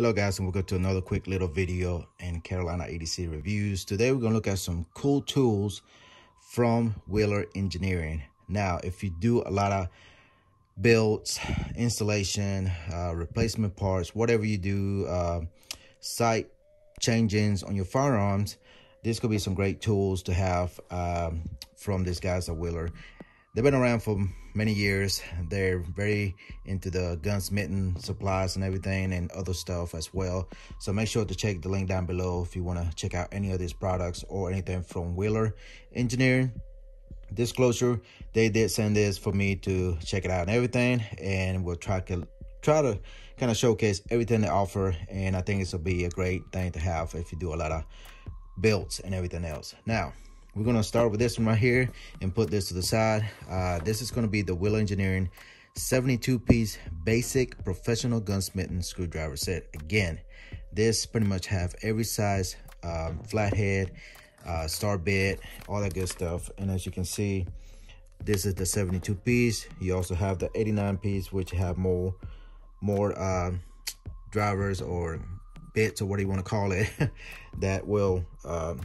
Hello guys and welcome to another quick little video in Carolina EDC reviews. Today we're going to look at some cool tools from Wheeler Engineering. Now if you do a lot of builds, installation, uh, replacement parts, whatever you do, uh, sight changes on your firearms, this could be some great tools to have um, from these guys at Wheeler. They've been around for many years. They're very into the gunsmithing supplies and everything and other stuff as well. So make sure to check the link down below if you want to check out any of these products or anything from Wheeler Engineering. Disclosure, they did send this for me to check it out and everything. And we'll try to try to kind of showcase everything they offer. And I think this will be a great thing to have if you do a lot of builds and everything else. Now, we're to start with this one right here and put this to the side. Uh, this is to be the Wheeler Engineering 72-piece basic professional gunsmithing screwdriver set. Again, this pretty much have every size, um, flathead, uh, star bit, all that good stuff. And as you can see, this is the 72 piece. You also have the 89 piece, which have more, more uh, drivers or bits or what do you want to call it that will, um,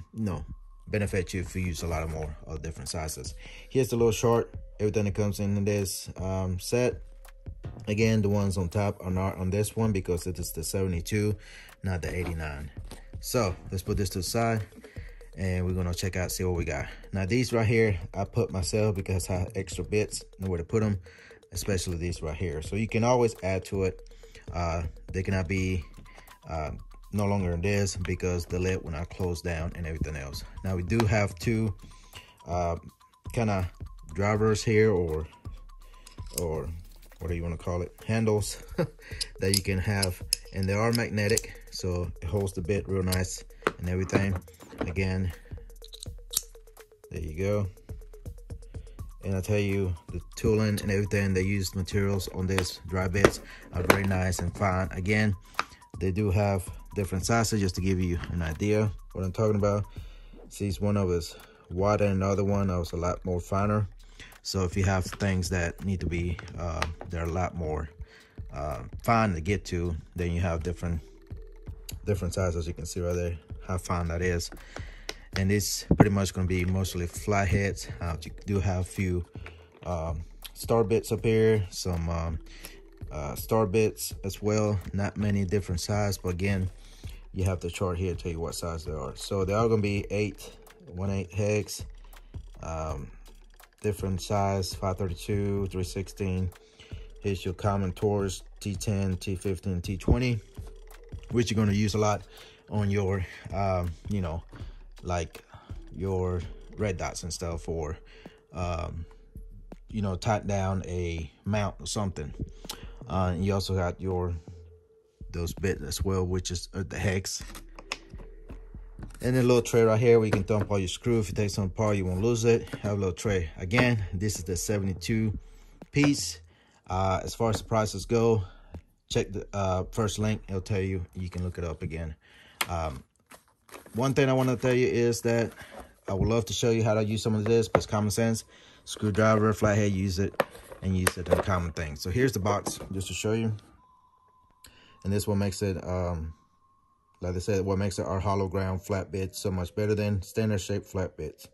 benefit you if you use a lot of more of different sizes. Here's the little short, everything that comes in this um, set. Again, the ones on top are not on this one because it is the 72, not the 89. So let's put this to the side and we're gonna check out, see what we got. Now these right here, I put myself because I have extra bits, nowhere to put them, especially these right here. So you can always add to it. Uh, they cannot be uh, no longer this because the lid will not close down and everything else. Now we do have two uh, kind of drivers here or or what do you want to call it? Handles that you can have. And they are magnetic so it holds the bit real nice and everything. Again there you go. And I tell you the tooling and everything they use materials on this dry bits are very nice and fine. Again they do have different sizes just to give you an idea what I'm talking about. See, one of us wider other one. That was a lot more finer. So if you have things that need to be, uh, they're a lot more uh, fine to get to, then you have different different sizes. You can see right there how fine that is. And it's pretty much going to be mostly flat heads. Uh, you do have a few um, star bits up here, some um, uh, star bits as well. Not many different size, but again, you have the chart here to tell you what size they are. So they are going to be 8, 1 8 hex, um, different size, 532, 316. Here's your common Torx T10, T15, T20, which you're going to use a lot on your, um, you know, like your red dots and stuff or, um, you know, tighten down a mount or something. Uh, you also got your those bits as well, which is uh, the hex. And a little tray right here where you can dump all your screw. If you take some apart, you won't lose it. Have a little tray. Again, this is the 72 piece. Uh, as far as the prices go, check the uh, first link. It'll tell you. You can look it up again. Um, one thing I want to tell you is that I would love to show you how to use some of this, but it's common sense. Screwdriver, flathead, use it and use it in common things. So here's the box just to show you. And this what makes it, um, like I said, what makes it our hollow ground flat bits so much better than standard shaped flat bits.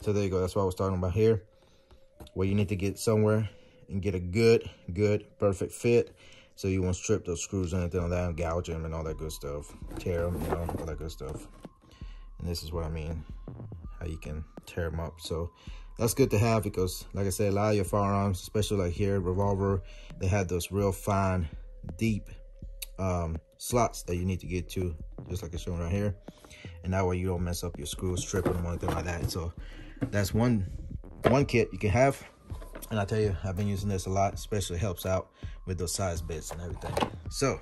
So there you go. That's what I was talking about here. Where you need to get somewhere and get a good, good, perfect fit. So you won't strip those screws and anything like that and gouge them and all that good stuff. Tear them, you know, all that good stuff. And this is what I mean, how you can tear them up. So that's good to have because, like I said, a lot of your firearms, especially like here, revolver, they have those real fine, deep um, slots that you need to get to, just like it's shown right here. And that way you don't mess up your screws, them or anything like that. So that's one one kit you can have. And I tell you, I've been using this a lot, especially helps out with those size bits and everything. So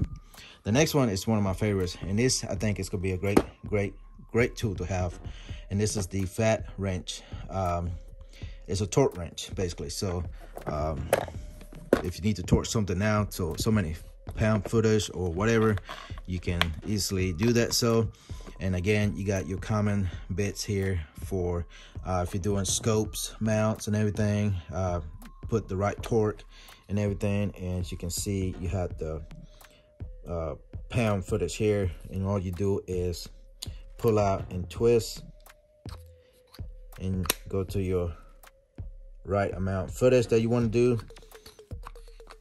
the next one is one of my favorites. And this, I think, is going to be a great, great, great tool to have. And this is the Fat Wrench. Um, it's a torque wrench, basically. So um, if you need to torque something out, so so many pound footage or whatever you can easily do that. So and again you got your common bits here for uh, if you're doing scopes mounts and everything uh, put the right torque and everything. And as you can see you have the uh, pound footage here. And all you do is pull out and twist and go to your right amount footage that you want to do.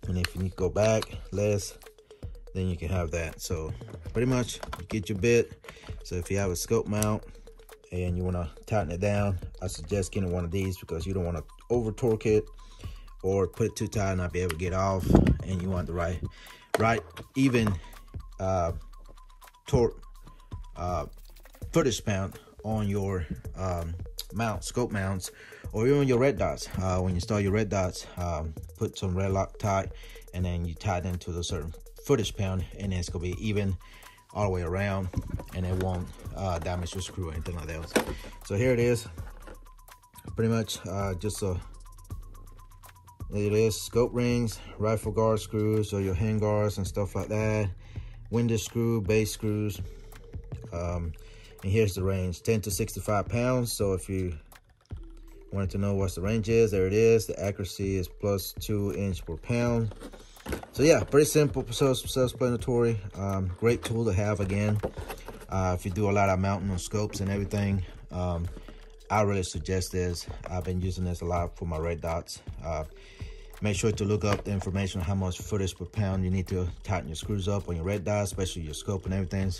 And if you need to go back less then you can have that. So pretty much get your bit. So if you have a scope mount and you want to tighten it down i suggest getting one of these because you don't want to over torque it or put it too tight and not be able to get off and you want the right right even uh torque uh footage pound on your um mount scope mounts or even your red dots. Uh, when you start your red dots um, put some red Loctite and then you tie it into a certain footage pound and it's gonna be even all the way around and it won't uh, damage your screw or anything like that. So here it is. Pretty much uh, just a it is scope rings rifle guard screws or your hand guards and stuff like that. Windage screw base screws. Um, and here's the range 10 to 65 pounds. So if you wanted to know what the range is. There it is. The accuracy is plus two inch per pound. So yeah pretty simple self-explanatory. Um, great tool to have again. Uh, if you do a lot of mounting on scopes and everything um, i really suggest this. I've been using this a lot for my red dots. Uh, make sure to look up the information on how much footage per pound you need to tighten your screws up on your red dots especially your scope and everything.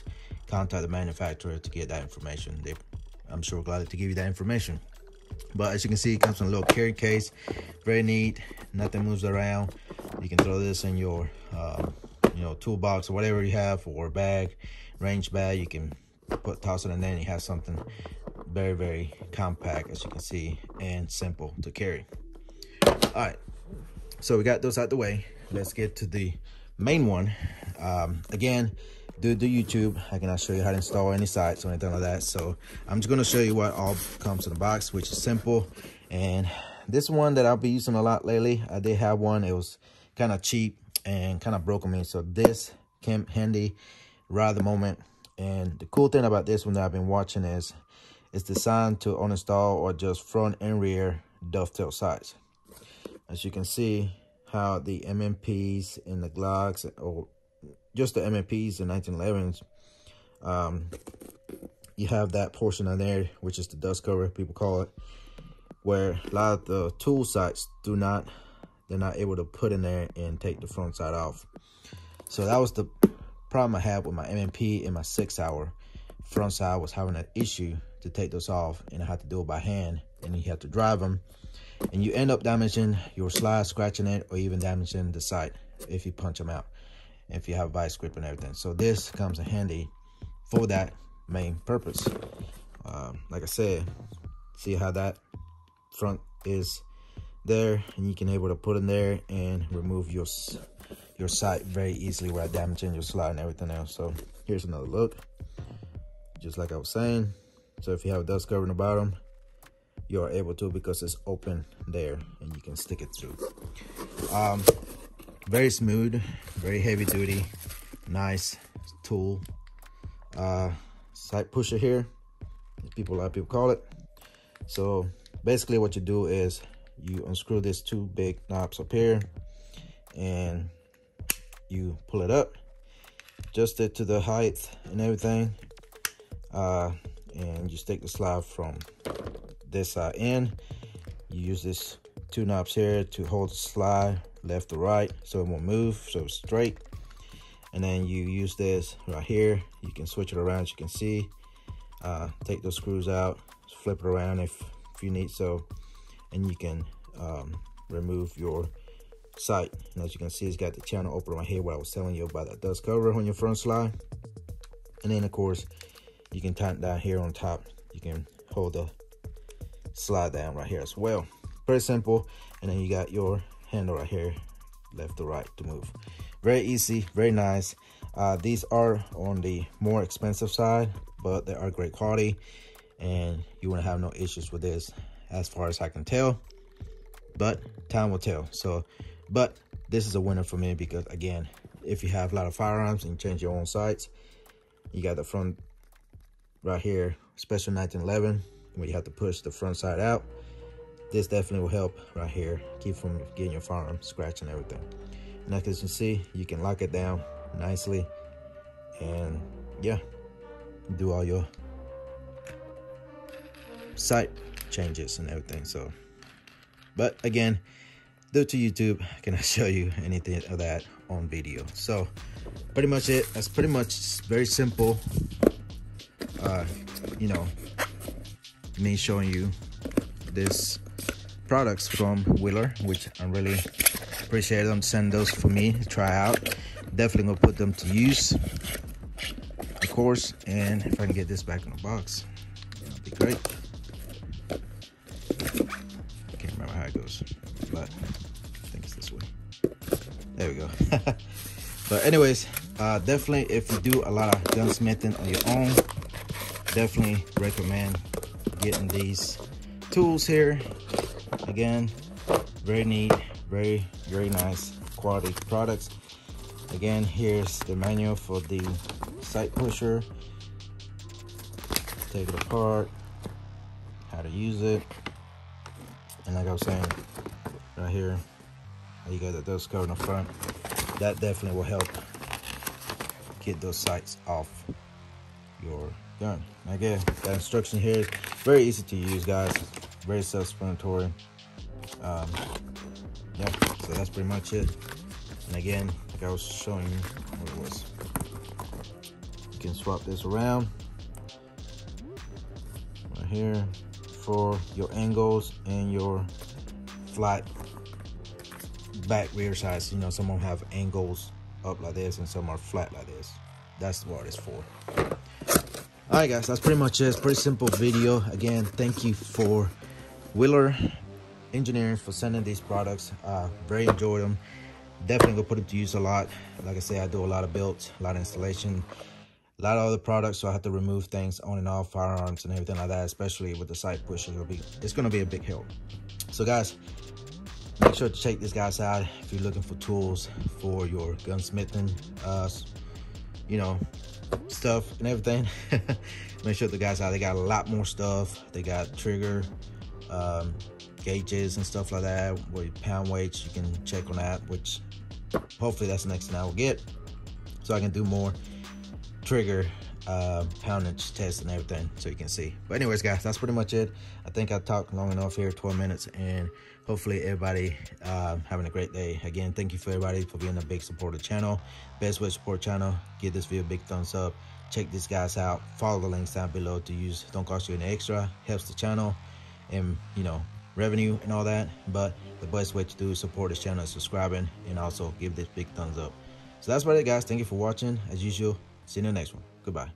Contact the manufacturer to get that information. They, I'm sure glad to give you that information. But as you can see, it comes in a little carry case. Very neat. Nothing moves around. You can throw this in your, uh, you know, toolbox or whatever you have, or bag, range bag. You can put toss it in there and you have something very, very compact, as you can see, and simple to carry. All right. So we got those out the way. Let's get to the main one. Um, again, do the YouTube. I cannot show you how to install any sights or anything like that. So I'm just going to show you what all comes in the box, which is simple. And this one that I'll be using a lot lately, I did have one. It was kind of cheap and kind of broke me. So this came handy right at the moment. And the cool thing about this one that I've been watching is it's designed to uninstall or just front and rear dovetail sides. As you can see how the M&Ps and the Glocks or just the M&Ps and 1911s, um, you have that portion on there, which is the dust cover, people call it, where a lot of the tool sites do not, they're not able to put in there and take the front side off. So that was the problem I had with my M&P and my Sig Sauer. Front side was having an issue to take those off and I had to do it by hand and you have to drive them and you end up damaging your slide, scratching it, or even damaging the sight if you punch them out if you have vice grip and everything. So this comes in handy for that main purpose. Um, like I said, see how that front is there and you can able to put in there and remove your your sight very easily without damaging your slide and everything else. So here's another look, just like I was saying. So if you have a dust cover in the bottom, you are able to because it's open there and you can stick it through. Um, very smooth very heavy duty nice tool. Uh sight pusher here people a lot of people call it. So basically what you do is you unscrew these two big knobs up here and you pull it up adjust it to the height and everything. Uh and you stick the slide from this side in. You use this two knobs here to hold the slide left to right so it won't move so it's straight. And then you use this right here. You can switch it around as you can see. Uh, take those screws out flip it around if, if you need so. And you can um, remove your sight. And as you can see it's got the channel open right here what I was telling you about that dust cover on your front slide. And then of course you can tighten down here on top. You can hold the slide down right here as well. Pretty simple. And then you got your handle right here left to right to move. Very easy very nice. Uh, these are on the more expensive side but they are great quality and you won't have no issues with this as far as i can tell but time will tell. So but this is a winner for me because again if you have a lot of firearms and change your own sights you got the front right here special 1911 where you have to push the front side out this definitely will help right here. Keep from getting your firearm scratching and everything. And as you can see you can lock it down nicely. And yeah do all your sight changes and everything so. But again due to youtube. I cannot show you anything of that on video? So pretty much it. That's pretty much very simple. Uh you know me showing you this products from Wheeler, which I really appreciate them send those for me to try out. Definitely gonna put them to use, of course. And if I can get this back in the box, that'd be great. I can't remember how it goes, but I think it's this way. There we go. but anyways, uh, definitely if you do a lot of gunsmithing on your own, definitely recommend getting these tools here again. Very neat very very nice quality products. Again here's the manual for the sight pusher. Take it apart. How to use it. And like i was saying right here you got that those cover in the front that definitely will help get those sights off your gun. Again that instruction here is very easy to use guys. Very self-explanatory um, yeah, so that's pretty much it. And again, like I was showing you what it was. You can swap this around right here for your angles and your flat back rear sides. You know, some of them have angles up like this and some are flat like this. That's what it's for. All right, guys, that's pretty much it. It's pretty simple video. Again, thank you for Wheeler engineering for sending these products. Uh, very enjoyed them. Definitely gonna put them to use a lot. Like I say, I do a lot of builds, a lot of installation, a lot of other products, so I have to remove things on and off firearms and everything like that, especially with the sight pusher. It'll be, it's gonna be a big help. So guys, make sure to check this guys out if you're looking for tools for your gunsmithing, uh, you know, stuff and everything. make sure the guys out, they got a lot more stuff. They got trigger, um, gauges and stuff like that with pound weights you can check on that which hopefully that's the next thing i will get. So i can do more trigger uh, poundage tests and everything so you can see. But anyways guys that's pretty much it. I think i talked long enough here 12 minutes and hopefully everybody uh, having a great day. Again thank you for everybody for being a big supporter of channel. Best way to support channel give this video a big thumbs up. Check these guys out. Follow the links down below to use don't cost you any extra. Helps the channel. And you know revenue and all that but the best way to do support this channel is subscribing and also give this big thumbs up. So that's about it guys. Thank you for watching. As usual see you in the next one. Goodbye